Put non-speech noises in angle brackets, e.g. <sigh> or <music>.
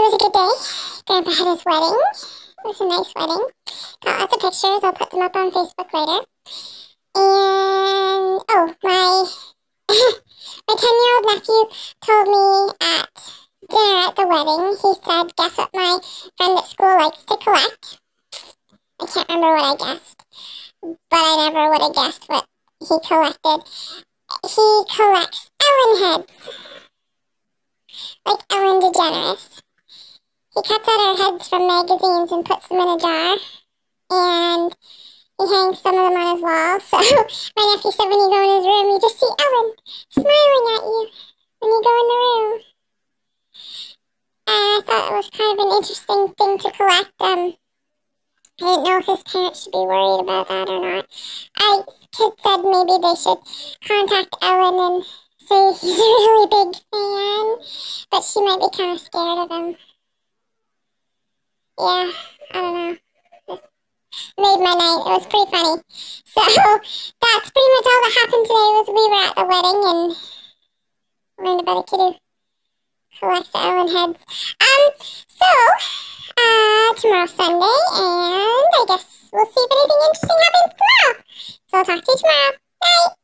Today was a good day. Grandpa had his wedding. It was a nice wedding. Got lots of pictures. I'll put them up on Facebook later. And, oh, my, <laughs> my 10-year-old nephew told me at dinner at the wedding, he said, guess what my friend at school likes to collect? I can't remember what I guessed, but I never would have guessed what he collected. He collects Ellen heads. Like Ellen DeGeneres. He cuts out her heads from magazines and puts them in a jar. And he hangs some of them on his wall. So my nephew said when you go in his room, you just see Ellen smiling at you when you go in the room. And I thought it was kind of an interesting thing to collect. Um, I didn't know if his parents should be worried about that or not. I kid said maybe they should contact Ellen and say <laughs> he's a really big fan, but she might be kind of scared of him. Yeah, I don't know. made my night. It was pretty funny. So <laughs> that's pretty much all that happened today. Was we were at the wedding and learned about a kid who collects Ellen heads. Um, so uh, tomorrow's Sunday, and I guess we'll see if anything interesting happens tomorrow. So I'll talk to you tomorrow.